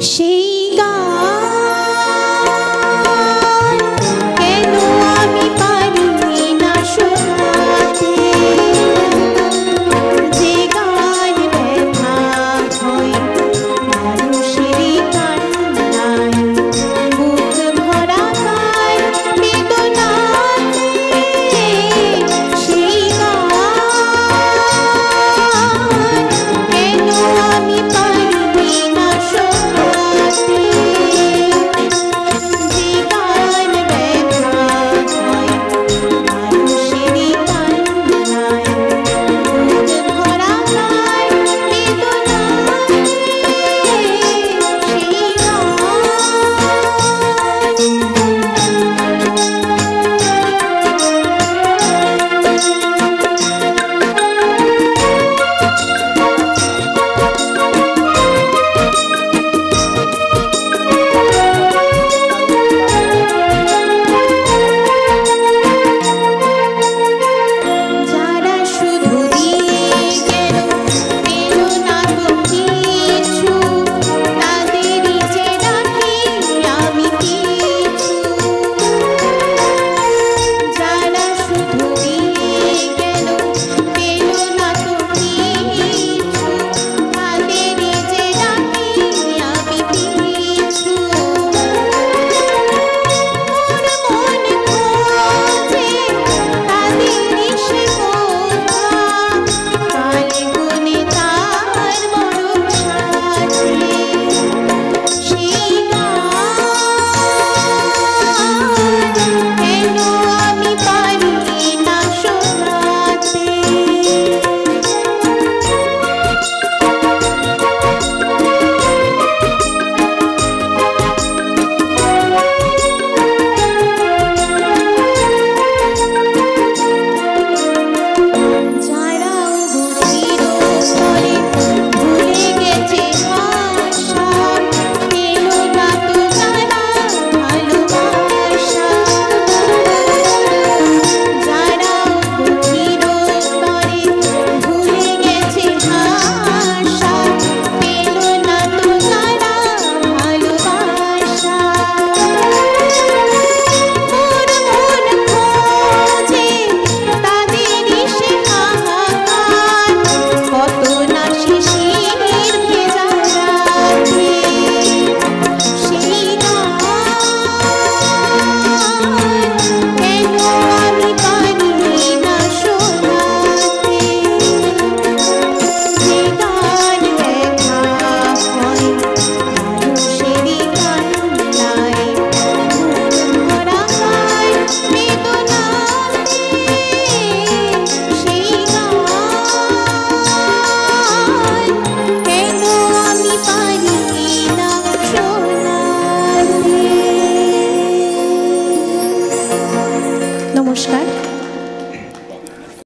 she